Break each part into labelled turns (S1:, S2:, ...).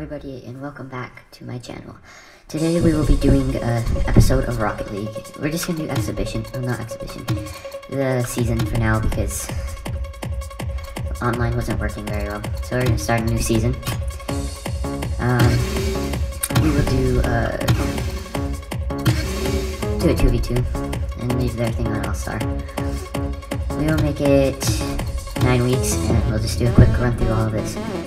S1: everybody and welcome back to my channel. Today we will be doing an episode of Rocket League. We're just gonna do exhibition, oh not exhibition, the season for now because online wasn't working very well. So we're gonna start a new season. Um, we will do, uh, do a 2v2 and leave everything on All-Star. We will make it nine weeks and we'll just do a quick run through all of this.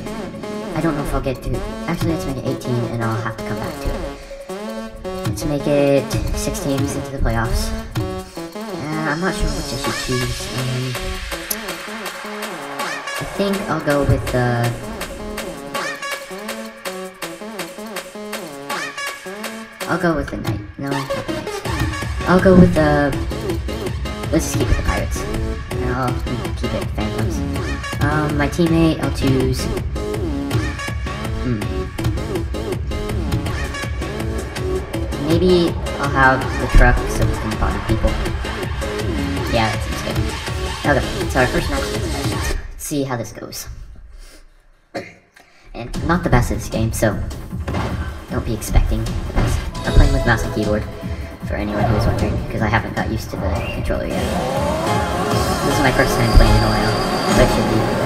S1: I don't know if I'll get to, actually let's make it 18 and I'll have to come back to it. Let's make it six teams into the playoffs. Uh, I'm not sure which I should choose. Um, I think I'll go with the... I'll go with the knight. No, not the. I'll go with the... Let's just keep it the pirates. And I'll keep it phantoms. Um, my teammate, I'll choose... Maybe I'll have the truck so we can bother people. Yeah, that seems good. Okay, so our first match Let's see how this goes. And not the best at this game, so don't be expecting the best. I'm playing with mouse and keyboard, for anyone who's wondering, because I haven't got used to the controller yet. This is my first time playing in a while, it should be.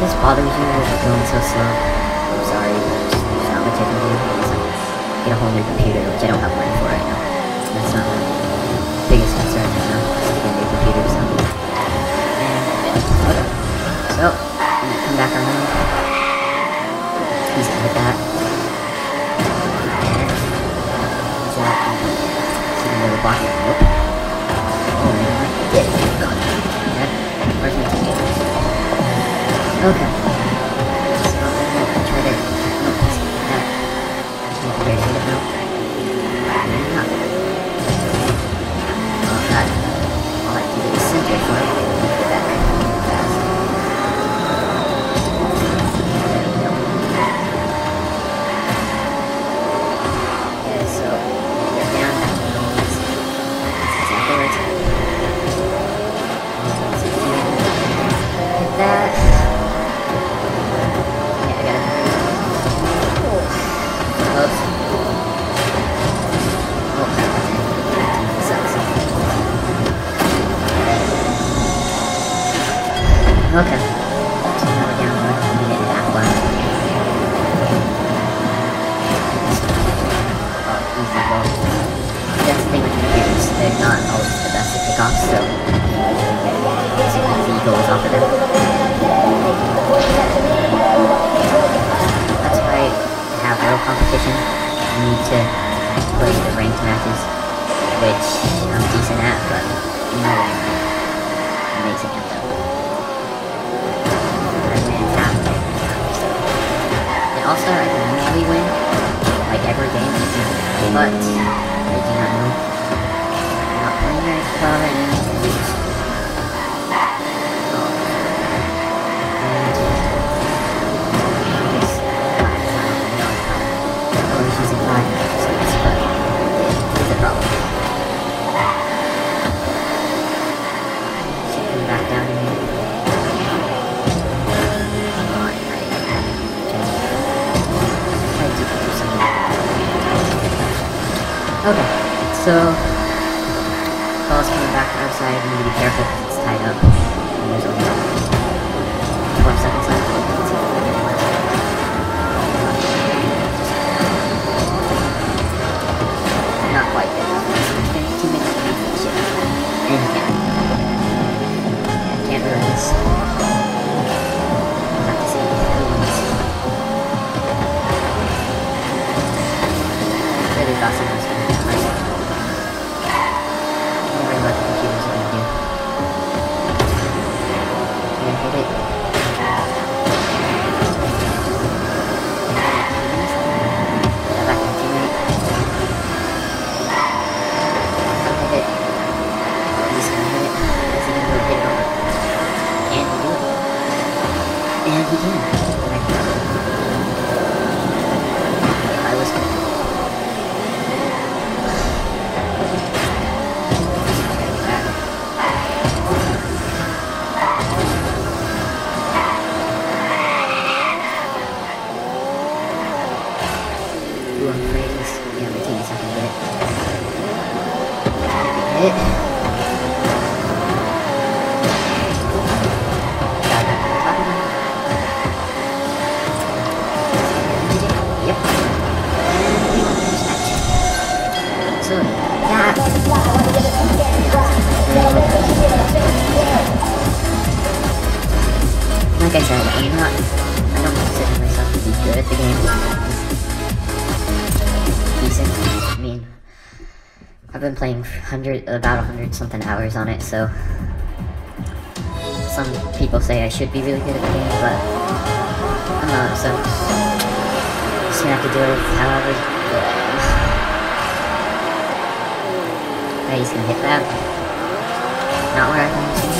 S1: This bothers you with going so slow, I'm sorry, but just, there's not much I can do. It's get a whole new computer, which I don't have money for right now. That's not my biggest concern right now. Is to get a new computer, so. And. So, I'm gonna come back around. He's gonna hit that. And he's out. See the little block. Nope. Okay. To play the ranked matches, which I'm decent at, but not amazing at them. And also, I can usually win, like every game, but I do not know. I'm not playing very well right Okay, so ball's coming back outside. Need to be careful because it's tied up. Playing hundred, about hundred something hours on it, so some people say I should be really good at the game, but I'm not. So just gonna have to do it however am. He's gonna hit that. Not where I can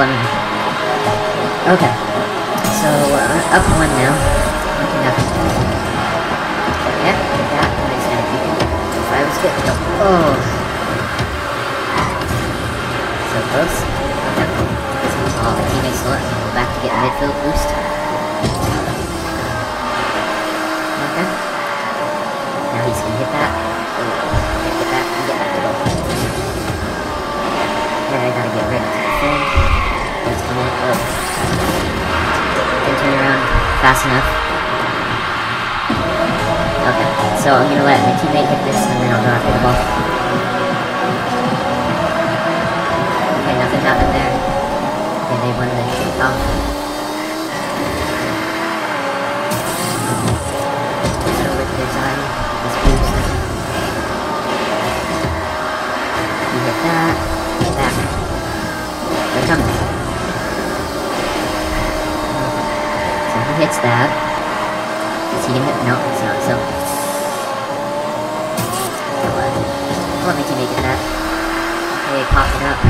S1: But just let me know. Okay, so uh, up one now. Looking up. Yeah, that was gonna be if I was good. No. Oh. So close. Okay. So all the teammates still back to get midfield boost. Okay. Now he's gonna hit that. Oh, get that and get back to goal. Yeah, I gotta get rid of the thing. Oh. Can turn around fast enough. Okay, so I'm gonna let my teammate hit this and then I'll go after the ball. Okay, nothing happened there. Okay, they won the kickoff. Push over their side. Let's boost. You hit that. That. They're coming. Okay. Hits that. Is he gonna hit? No, it's not. So. Come on. Let me teammate get that. Okay, pop it up.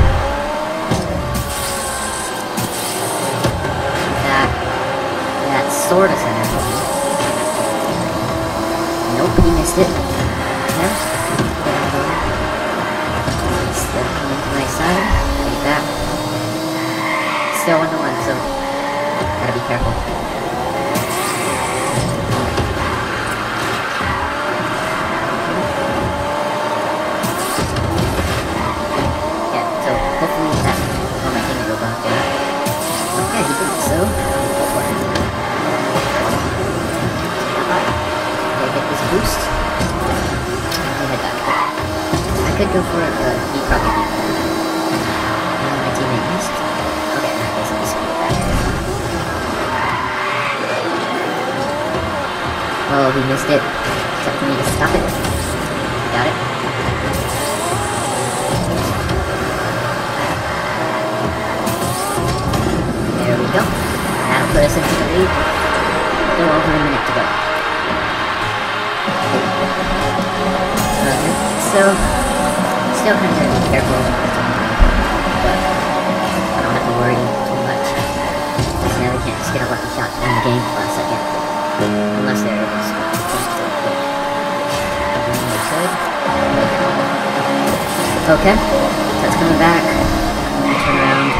S1: That. That sorta center for. Nope, he missed it. Got it. There we go. That'll put us into the lead. A little over a minute to go. Okay, so, still kind of gotta be careful but I don't have to worry too much. Because now they can't just get a lucky shot win the game last second. Unless they're able to Okay, That's coming back. Turn around.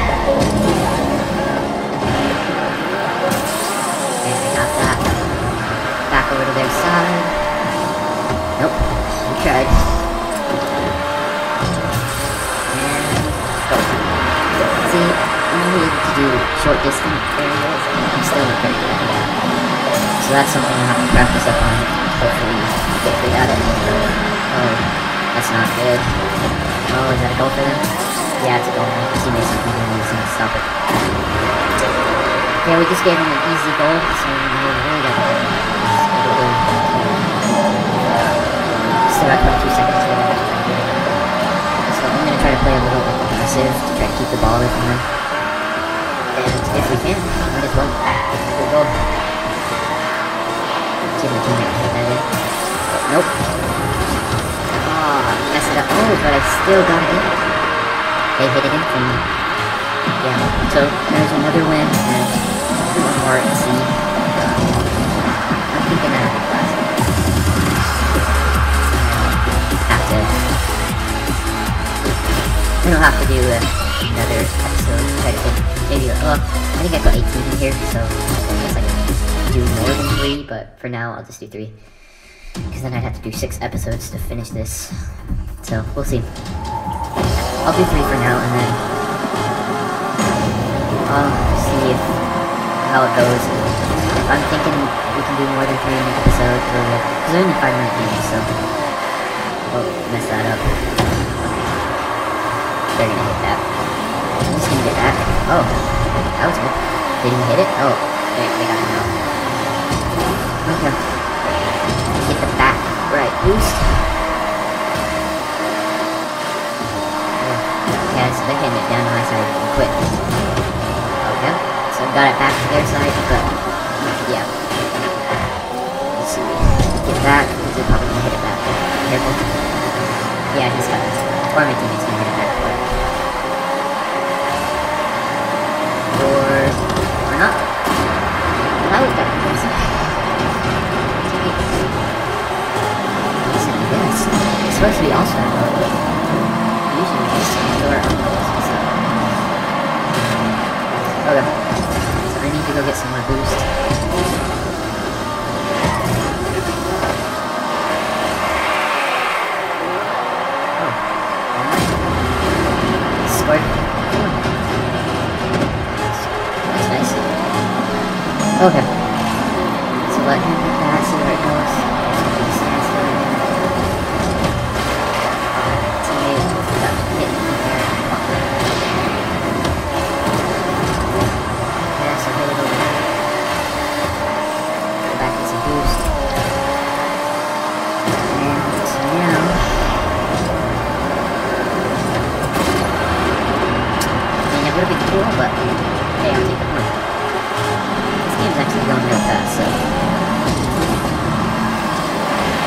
S1: And I got that. Back over to their side. Nope. Tried. And go. See, only able to do short distance areas, I'm still not very good at that. So that's something I have to practice up on. Hopefully, good at it. Oh, that's not good. Oh, is that a goal for them? Yeah, it's a goal. My teammate's not moving, he's gonna stop it. Yeah, we just gave him an easy goal, so we really got to go. Still got 22 seconds left. So I'm gonna try to play a little bit aggressive to try to keep the ball away from them. And if we can, might as well. Good goal. See if teammate can hit that in. Nope. Ah, messed up. Oh, but I still got it. They hit it in for me. Yeah, so there's another win and one more sea. I'm thinking that would classic. Have to. Then I'll have to do uh, another episode. Try to get maybe. Well, I think I've got 18 in here, so I guess I can do more than three. But for now, I'll just do three. Because then I'd have to do six episodes to finish this. So we'll see. I'll do three for now, and then I'll see if how it goes. If I'm thinking we can do more than three in an episode, because they're only five minute games, so oh, mess that up. They're gonna hit that. I'm just gonna get that. Oh, that was good. Did he hit it? Oh, they, they got it now. Okay. Get the back right boost. Yeah, so they're hitting it down to my side quick. Okay, so got it back to their side, but yeah. Let's see. Get that, because they're probably gonna hit it back. Careful. Yeah, he's got it. Or my teammate's gonna hit it back. Or... Or not. That be Listen to this. It's supposed to cool, but hey, take the point. This game's actually going real fast, so...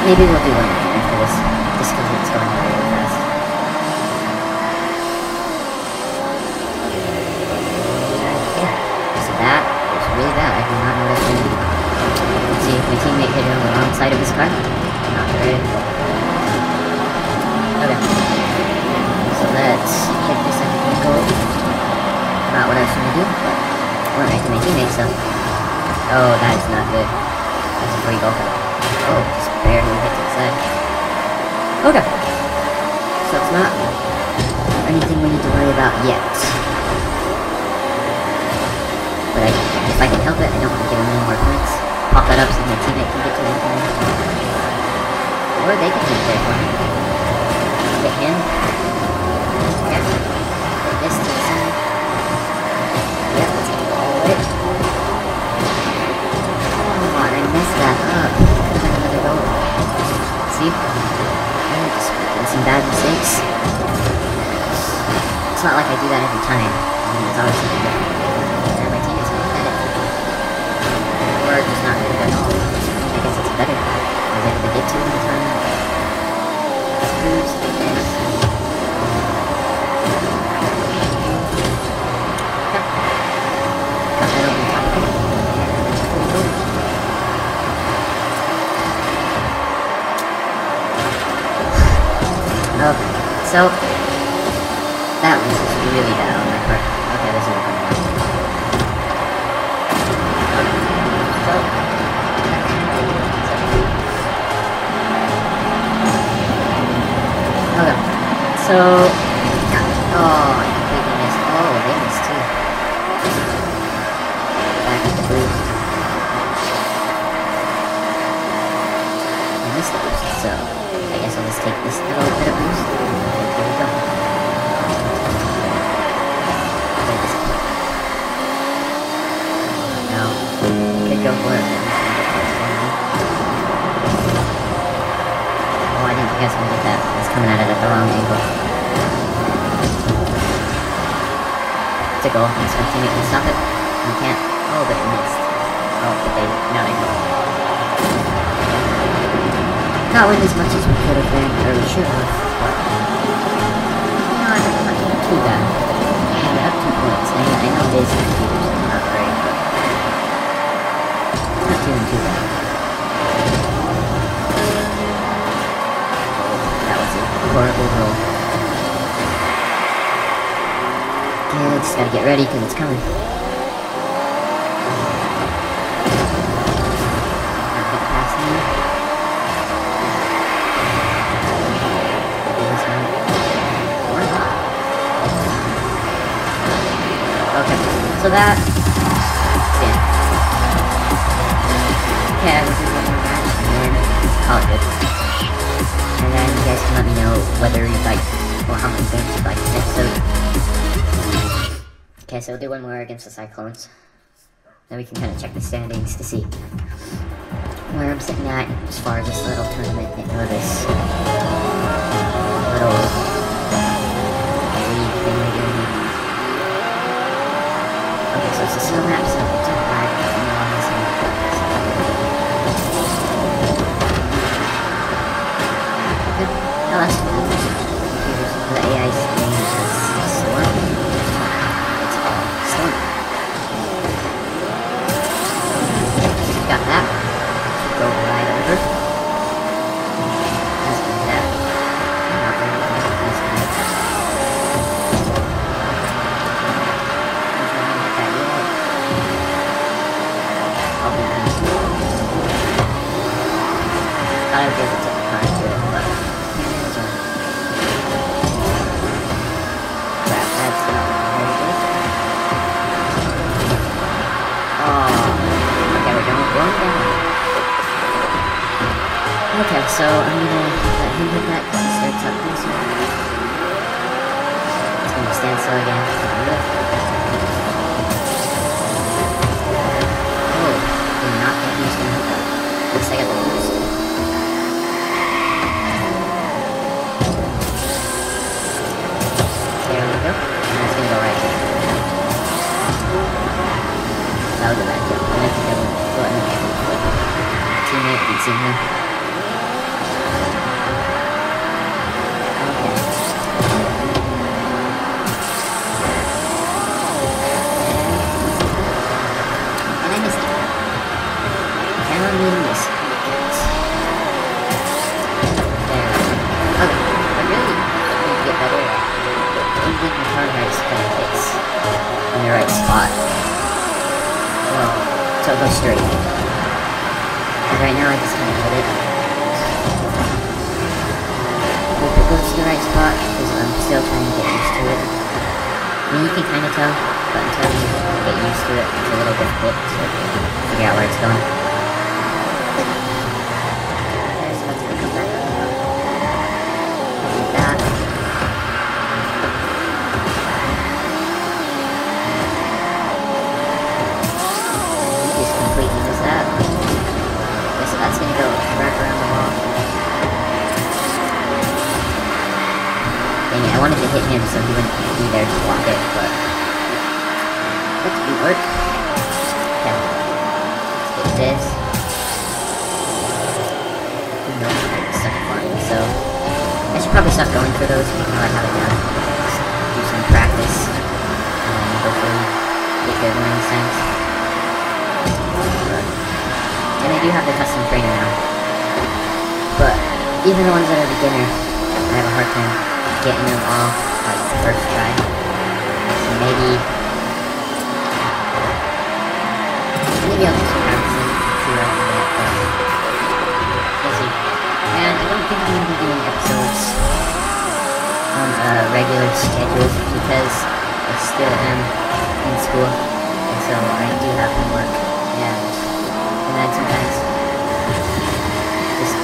S1: Maybe we'll do one after this, just because it's going really fast. Yeah, really bad. I see if my teammate on the wrong side of his car. Not very. Okay. So let's hit this go. Not what I was trying to do, but right to my teammate, so... Oh, that is not good. That's a free goal. Oh, just barely hit to the side. Oh, okay. So it's not anything we need to worry about yet. But I, if I can help it, I don't want to give him any more points. Pop that up so my teammate can get to it. Or they can get there for me. Hit him. Yeah. That up. See? Just making some bad mistakes. It's not like I do that every time. I mean, it's always something different. It. Or not good. I guess it's better. I was able to get to it in time. Let's goal. Teammate can stop it. You can't. Oh, but missed. Oh, but they. No, they go. Not win as much as we could have been, or we should have, but not, not too bad. We have two points. I, know not not. That was horrible. Okay, just gotta get ready because it's coming. This. Okay, so that. Yeah. Okay, do one more match and then call it good. And then you guys can let me know whether you like or how many games you like this episode. Okay, so we'll do one more against the Cyclones. Then we can kind of check the standings to see where I'm sitting at as far as this little tournament or this little Okay, so I'm gonna let him hit that because he starts up closer. It's gonna stand still again. Oh, did not think he was gonna hit that. At least I got the boost. There we go. And it's gonna go right here. That was a bad jump. I meant to go cutscene here. Go straight. Right now I just kind of hit it. Hope it goes to the right spot because I'm still trying to get used to it. I mean, you can kind of tell, but until you get used to it, it's a little difficult to figure out where it's going. Wanted to hit him so he wouldn't be there to block it, but that didn't work. Okay. Let's hit this. I'm stuck flying, so I should probably stop going for those even though I have it. Just do some practice and hopefully get good one of these and I do have the custom trainer now. But even the ones that are beginner, I have a hard time getting them off like the first try. So maybe maybe I'll just see what I can get, but we'll see. And I don't think I'm gonna be doing episodes on a regular schedule because I still am in school and so I do have homework and and then sometimes just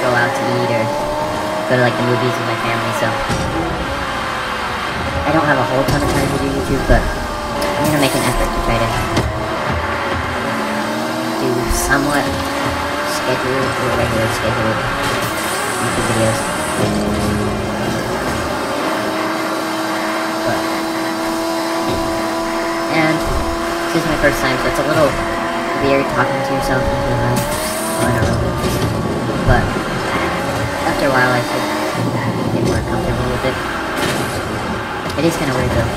S1: go out to eat or go to like the movies with my family, so I don't have a whole ton of time to do YouTube, but I'm gonna make an effort to try to do somewhat scheduled or regular scheduled YouTube videos. But and this is my first time, so it's a little weird talking to yourself into room. Well, in a room. But after a while, I should get more comfortable with it. It is kind of weird though.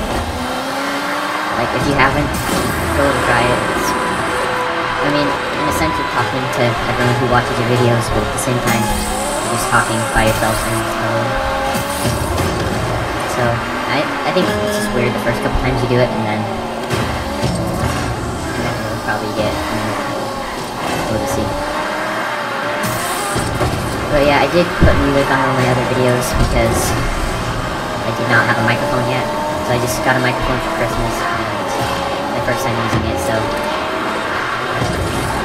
S1: Like, if you haven't, go and try it. It's, I mean, in a sense, you're talking to everyone who watches your videos, but at the same time, you're just talking by yourself and. So, I, I think it's just weird the first couple times you do it, and then, and then you'll probably get But yeah, I did put music on all my other videos because I did not have a microphone yet. So I just got a microphone for Christmas and my first time using it, so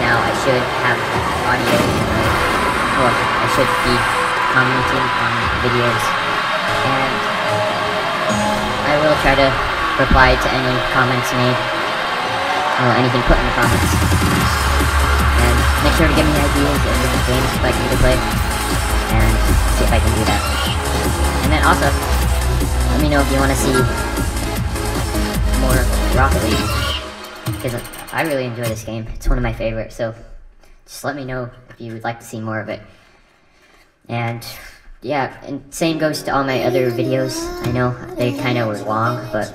S1: now I should have audio in my, well, I should be commenting on videos and I will try to reply to any comments made or anything put in the comments. And make sure to give me ideas different games like me to play and see if I can do that. And then also, let me know if you want to see more Rocket League, because I really enjoy this game. It's one of my favorites, so just let me know if you would like to see more of it. And yeah, and same goes to all my other videos. I know they kind of were long, but